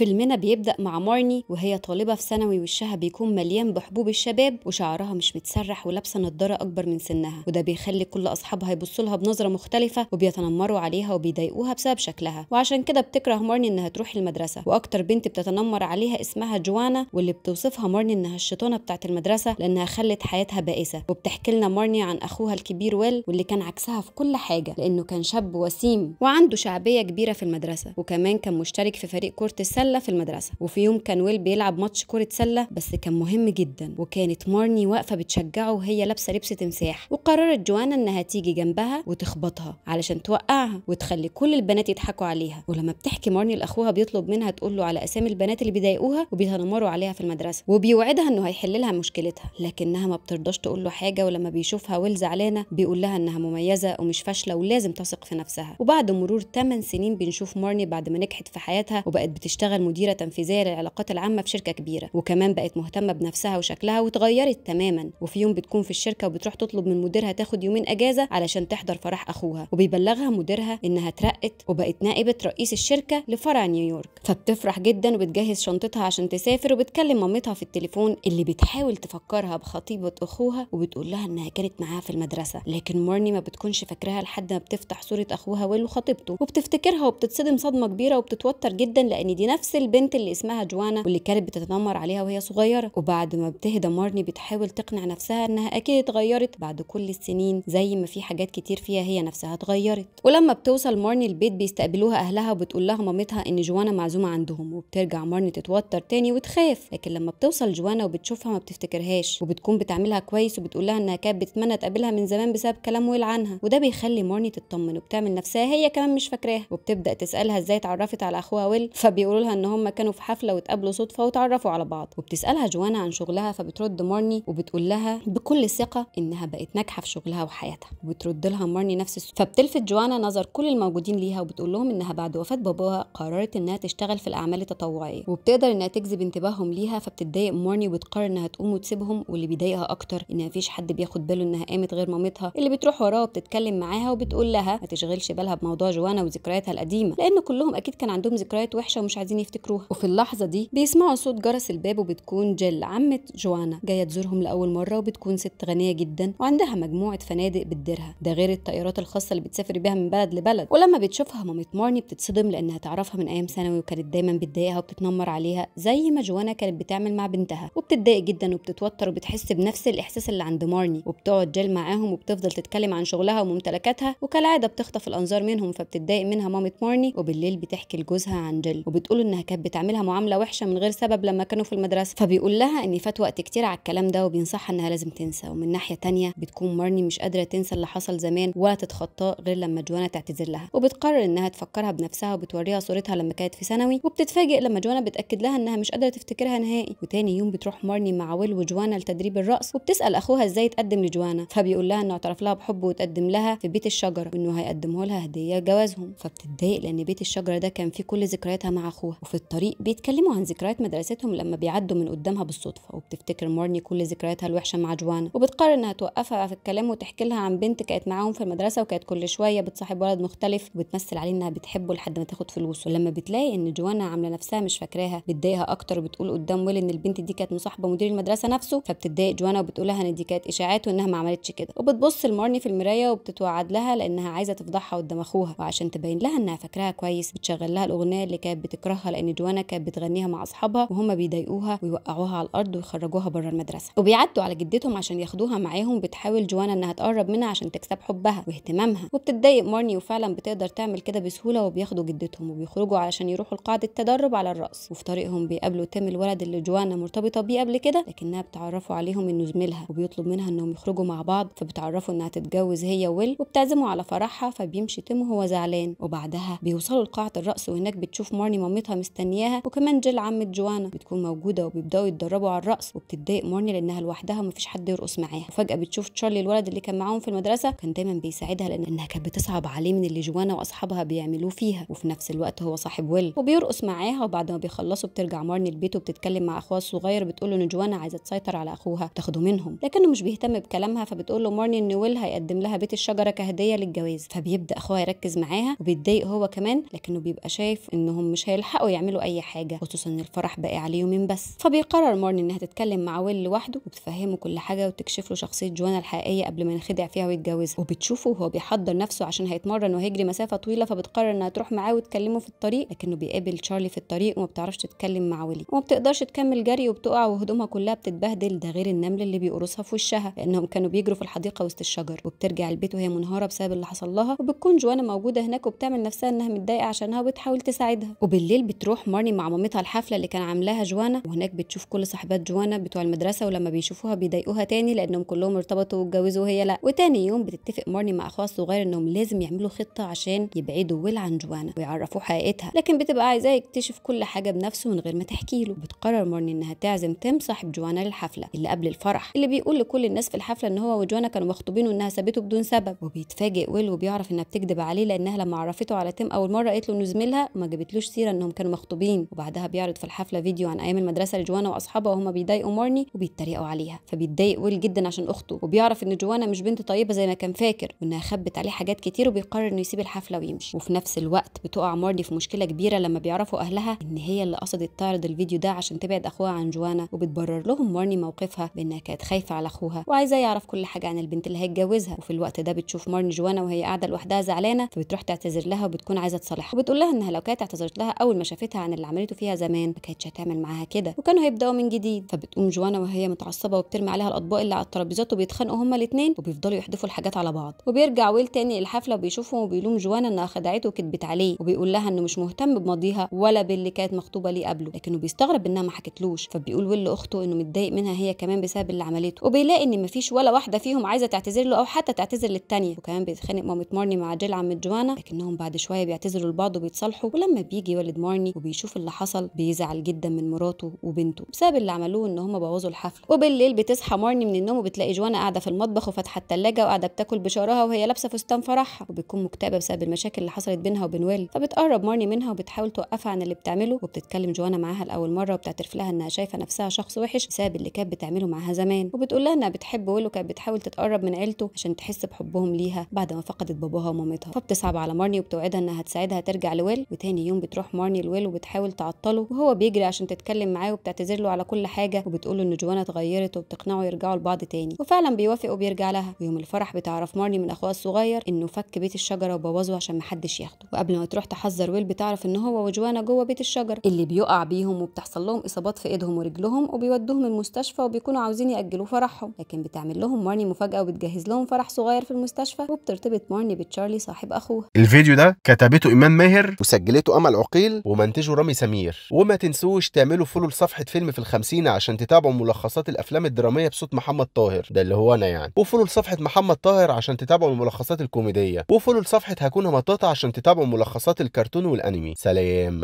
فيلمنا بيبدأ مع مارني وهي طالبة في ثانوي وشها بيكون مليان بحبوب الشباب وشعرها مش متسرح ولابسة نضارة أكبر من سنها. وده بيخلي كل أصحابها يبصوا لها بنظرة مختلفة وبيتنمروا عليها وبيضايقوها بسبب شكلها. وعشان كده بتكره مارني إنها تروح المدرسة. وأكتر بنت بتتنمر عليها اسمها جوانا واللي بتوصفها مارني إنها الشيطانة بتاعت المدرسة لأنها خلت حياتها بائسة. وبتحكي لنا مارني عن أخوها الكبير ويل واللي كان عكسها في كل حاجة لأنه كان شاب وسيم وعنده شعبية كبيرة في المدرسة. وكمان كان مشترك في فريق كرة السلة في المدرسة. وفي يوم كان ويل بيلعب ماتش كرة سلة بس كان مهم جدا. وكانت مارني واقفة بتشجعه وهي لابسة لبس تمساح. وقررت جوانا إنها تيجي جنبها وتخبطها علشان توقعها وتخلي كل البنات يضحكوا عليها. ولما بتحكي مارني لأخوها بيطلب منها تقول له على أسامي البنات اللي بيضايقوها وبيتنمروا عليها في المدرسة. وبيوعدها إنه هيحل لها مشكلتها. لكنها ما بترضاش تقول له حاجة ولما بيشوفها ويل زعلانة بيقول لها إنها مميزة ومش فاشلة ولازم تثق في نفسها. وبعد مرور 8 سنين بنشوف مارني بعد ما نجحت في حياتها وبقت بتشتغل مديرة تنفيذية للعلاقات العامة في شركة كبيرة وكمان بقت مهتمة بنفسها وشكلها واتغيرت تماما. وفي يوم بتكون في الشركة وبتروح تطلب من مديرها تاخد يومين أجازة علشان تحضر فرح أخوها. وبيبلغها مديرها إنها اترقت وبقت نائبة رئيس الشركة لفرع نيويورك. فبتفرح جدا وبتجهز شنطتها عشان تسافر وبتكلم مامتها في التليفون اللي بتحاول تفكرها بخطيبة أخوها وبتقول لها إنها كانت معاها في المدرسة. لكن مارني ما بتكونش فاكراها لحد ما بتفتح صورة أخوها ويل وخطيبته. وبتفتكرها وبتتصدم صدمة كبيرة وبتتوتر جدا لأن دي نفس البنت اللي اسمها جوانا واللي كانت بتتنمر عليها وهي صغيرة. وبعد ما بتهدى مارني بتحاول تقنع نفسها إنها أكيد اتغيرت. بعد كل السنين زي ما في حاجات كتير فيها هي نفسها اتغيرت. ولما بتوصل مارني البيت بيستقبلوها أهلها وبتقول لها مامتها إن جوانا معزومة عندهم وبترجع مارني تتوتر تاني وتخاف. لكن لما بتوصل جوانا وبتشوفها ما بتفتكرهاش وبتكون بتعملها كويس وبتقول لها إنها كانت بتتمنى تقابلها من زمان بسبب كلام ويل عنها. وده بيخلي مارني تطمن وبتعمل نفسها هي كمان مش فاكراها. وبتبدأ تسألها إزاي اتعرفت على أخوها ويل؟ فبيقولوا لها إن هم كانوا في حفلة واتقابلوا صدفة وتعرفوا على بعض. وبتسألها جوانا عن شغلها فبترد مارني وبتقول لها بكل ثقة إنها بقت ناجحة في شغلها وحياتها. وبترد لها مارني نفس السؤال فبتلفت جوانا نظر كل الموجودين ليها وبتقول لهم إنها بعد وفاة باباها قررت إنها تشتغل في الأعمال التطوعية. وبتقدر إنها تجذب انتباههم ليها فبتتضايق مارني وبتقرر إنها تقوم وتسيبهم. واللي بيضايقها أكتر إن مفيش حد بياخد باله إنها قامت غير مامتها. اللي بتروح وراها وبتتكلم معاها وبتقول لها ما تشغلش بالها بموضوع جوانا وذكرياتها القديمة لأن كلهم أكيد كان عندهم ذكريات وحشة ومش عايزين يفتكروها. وفي اللحظة دي بيسمعوا صوت جرس الباب وبتكون جيل عمة جوانا. جاية تزورهم لأول مرة وبتكون ست غنية جدا وعندها مجموعة فنادق بتديرها. ده غير الطيارات الخاصة اللي بتسافر بيها من بلد لبلد. ولما بتشوفها مامة مارني بتتصدم لأنها تعرفها من أيام ثانوي وكانت دايما بتضايقها وبتتنمر عليها زي ما جوانا كانت بتعمل مع بنتها. وبتتضايق جدا وبتتوتر وبتحس بنفس الإحساس اللي عند مارني وبتقعد جيل معاهم وبتفضل تتكلم عن شغلها وممتلكاتها وكالعادة بتخطف الأنظار منهم فبتتضايق منها مامة مارني وبالليل بتحكي لجوزها عن جيل. وبتقول إنها كانت بتعملها معاملة وحشة من غير سبب لما كانوا في المدرسة. فبيقول لها إن فات وقت كتير على الكلام ده وبينصحها إنها لازم تنسى. ومن ناحية تانية بتكون مارني مش قادرة تنسى اللي حصل زمان ولا تتخطاه غير لما جوانا تعتذر لها. وبتقرر إنها تفكرها بنفسها وبتوريها صورتها لما كانت في ثانوي. وبتتفاجئ لما جوانا بتأكد لها إنها مش قادرة تفتكرها نهائي. وتاني يوم بتروح مارني مع ويل وجوانا لتدريب الرقص وبتسأل أخوها إزاي تقدم لجوانا. فبيقول لها إنه اعترف لها بحبه وتقدم لها في بيت الشجرة وإنه هيقدمه لها هدية جوازهم. فبتتضايق لأن بيت الشجرة ده كان فيه كل ذكرياتها مع أخوها. وفي الطريق بيتكلموا عن ذكريات مدرستهم لما بيعدوا من قدامها بالصدفة وبتفتكر مارني كل ذكرياتها الوحشة مع جوانا وبتقرر إنها توقفها في الكلام وتحكي لها عن بنت كانت معاهم في المدرسة وكانت كل شوية بتصاحب ولد مختلف وبتمثل عليه إنها بتحبه لحد ما تاخد فلوس ولما بتلاقي إن جوانا عاملة نفسها مش فاكراها بتضايقها أكتر وبتقول قدام ويل إن البنت دي كانت مصاحبة مدير المدرسة نفسه فبتتضايق جوانا وبتقول لها إن دي كانت إشاعات وإنها ما عملتش كده. وبتبص لمارني في المراية وبتتوعد لها لإنها عايزة تفضحها قدام أخوها وعشان تبين لها إنها فاكراها كويس بتشغل لها الأغنية اللي كانت بتكرهها لأن جوانا كانت بتغنيها مع أصحابها وهم بيضايقوها ويوقعوها على الأرض ويخرجوها بره المدرسة. وبيعدوا على جدتهم عشان ياخدوها معاهم بتحاول جوانا إنها تقرب منها عشان تكسب حبها واهتمامها. وبتتضايق مارني وفعلا بتقدر تعمل كده بسهولة وبياخدوا جدتهم وبيخرجوا علشان يروحوا لقاعه التدرب على الرقص وفي طريقهم بيقابلوا تيم الولد اللي جوانا مرتبطة بيه قبل كده لكنها بتعرفوا عليهم إنه زميلها. وبيطلب منها إنهم يخرجوا مع بعض فبتعرفوا إنها تتجوز هي ويل وبتعزمه على فرحها فبيمشي تيم وهو زعلان. وبعدها بيوصلوا لقاعة الرقص وهناك بتشوف مارني مامتها مستنياها وكمان جيل عمة جوانا بتكون موجودة وبيبدأوا يتدربوا على الرقص وبتتضايق مارني لأنها لوحدها ومفيش حد يرقص معاها. وفجأة بتشوف تشارلي الولد اللي كان معاهم في المدرسة كان دايما بيساعدها لأنها كانت بتصعب عليه من اللي جوانا وأصحابها بيعملوه فيها وفي نفس الوقت هو صاحب ويل وبيرقص معاها وبعد ما بيخلصوا بترجع مارني البيت وبتتكلم مع أخوها الصغير بتقول له إن جوانا عايزة تسيطر على أخوها تاخده منهم. لكنه مش بيهتم بكلامها فبتقول له مارني إن ويل هيقدم لها بيت الشجرة كهدية للجواز. فبيبدأ أخوها يركز معاها وبيتضايق هو كمان لكنه بيبقى شايف إنهم مش هيلحقوا يعملوا أي حاجة خصوصا إن الفرح باقي عليه يومين بس. فبيقرر مارني انها تتكلم مع ويل لوحده وبتفهمه كل حاجة وتكشف له شخصية جوانا الحقيقية قبل ما ينخدع فيها ويتجوزها. وبتشوفه وهو بيحضر نفسه عشان هيتمرن وهيجري مسافة طويلة فبتقرر إنها تروح معاه وتكلمه في الطريق لكنه بيقابل تشارلي في الطريق وما بتعرفش تتكلم مع ويلي. وما بتقدرش تكمل جري وبتقع وهدومها كلها بتتبهدل ده غير النمل اللي بيقرصها في وشها لأنهم كانوا بيجروا في الحديقة وسط الشجر. وبترجع البيت وهي منهارة بسبب اللي حصل لها وبتكون جوانا موجودة هناك وبتعمل نفسها إنها متضايقة عشانها وبتحاول تساعدها. وبالليل بتروح مارني مع مامتها الحفلة اللي كان عاملاها جوانا وهناك بتشوف كل صاحبات جوانا بتوع المدرسة ولما بيشوفوها بيضايقوها تاني لأنهم كلهم ارتبطوا واتجوزوا وهي لا. وتاني يوم بتتفق مارني مع أخوها الصغير إنهم لازم يعملوا خطة عشان يبعدوا ويل عن جوانا ويعرفوه حقيقتها. لكن بتبقى عايزاه يكتشف كل حاجة بنفسه من غير ما تحكي له. بتقرر مارني إنها تعزم تيم صاحب جوانا للحفلة اللي قبل الفرح اللي بيقول لكل الناس في الحفلة إن هو وجوانا كانوا مخطوبين وإنها سابته بدون سبب. وبيتفاجئ ويل وبيعرف إنها بتكذب عليه لأنها لما عرفته على تيم أول مرة قالت له إنه زميلها وما جابتلوش سيرة إنهم كانوا مخطوبين وبعدها بيعرض في الحفلة فيديو عن أيام المدرسة لجوانا واصحابها وهما بيضايقوا مارني وبيتريقوا عليها فبيتضايق ويل جدا عشان أخته وبيعرف إن جوانا مش بنت طيبة زي ما كان فاكر وإنها خبت عليه حاجات كتير وبيقرر إنه يسيب الحفلة ويمشي. وفي نفس الوقت بتقع مارني في مشكلة كبيرة لما بيعرفوا أهلها إن هي اللي قصدت تعرض الفيديو ده عشان تبعد أخوها عن جوانا وبتبرر لهم مارني موقفها بإنها كانت خايفة على أخوها وعايزاه يعرف كل حاجة عن البنت اللي هيتجوزها. وفي الوقت ده بتشوف مارني جوانا وهي قاعدة لوحدها زعلانة فبتروح تعتذر لها وبتكون عايزة تصالحها وبتقول لها إنها لو كانت اعتذرت لها أول ما شافتها عن اللي عملته فيها زمان ما كانتش هتعمل معاها كده. وكانوا هيبدأوا من جديد. فبتقوم جوانا وهي متعصبة وبترمي عليها الأطباق اللي على الترابيزات وبيتخانقوا هما الاثنين وبيفضلوا يحدفوا الحاجات على بعض. وبيرجع ويل تاني للحفله وبيشوفهم وبيلوم جوانا إنها خدعته وكدبت عليه. وبيقول لها إنه مش مهتم بماضيها ولا باللي كانت مخطوبة ليه قبله لكنه بيستغرب إنها ما حكتلوش. فبيقول ويل لاخته إنه متضايق منها هي كمان بسبب اللي عملته. وبيلاقي إن مفيش ولا واحدة فيهم عايزة تعتذر له أو حتى تعتذر للتانية. وكمان بيتخانق مامة مارني مع جيل عم جوانا لكنهم بعد شوية بيعتذروا لبعض وبيتصالحوا. ولما بيجي والد مارني وبيشوف اللي حصل بيزعل جدا من مراته وبنته بسبب اللي عملوه إن هم بوظوا الحفلة. وبالليل بتصحى مارني من النوم وبتلاقي جوانا قاعدة في المطبخ وفاتحة التلاجة وقاعدة بتاكل بشارها وهي لابسة فستان فرحها. وبتكون مكتئبة بسبب المشاكل اللي حصلت بينها وبين ويل فبتقرب مارني منها وبتحاول توقفها عن اللي بتعمله. وبتتكلم جوانا معاها لأول مرة وبتعترف لها إنها شايفة نفسها شخص وحش بسبب اللي كانت بتعمله معاها زمان. وبتقول لها إنها بتحب ويل وكانت بتحاول تتقرب من عيلته عشان تحس بحبهم ليها بعد ما فقدت باباها ومامتها. فبتصعب على مارني وبتوعدها إنها تساعدها ترجع لويل وتاني يوم بتروح مارني لويل وبتحاول تعطله وهو بيجري عشان تتكلم معاه وبتعتذر له على كل حاجة وبتقول له إن جوانا اتغيرت وبتقنعه يرجعوا لبعض تاني. وفعلا بيوافق وبيرجع لها. ويوم الفرح بتعرف مارني من اخوها الصغير إنه فك بيت الشجرة وبوظه عشان محدش ياخده. وقبل ما تروح تحذر ويل بتعرف إن هو وجوانا جوه بيت الشجر اللي بيقع بيهم وبتحصل لهم إصابات في إيدهم ورجلهم وبيودوهم المستشفى وبيكونوا عاوزين يأجلوا فرحهم. لكن بتعمل لهم مارني مفاجأة وبتجهز لهم فرح صغير في المستشفى. وبترتبط مارني بتشارلي صاحب اخوها الفيديو ده كتبته إيمان ماهر وسجلته أمل عقيل ومنتجه رامي سمير. وما تنسوش تعملوا follow لصفحة فيلم في الخمسين عشان تتابعوا ملخصات الأفلام الدرامية بصوت محمد طاهر. ده اللي هو أنا يعني. وفولو لصفحة محمد طاهر عشان تتابعوا الملخصات الكوميدية. وفولو لصفحة هكون مطاطا عشان تتابعوا ملخصات الكرتون والأنمي. سلام.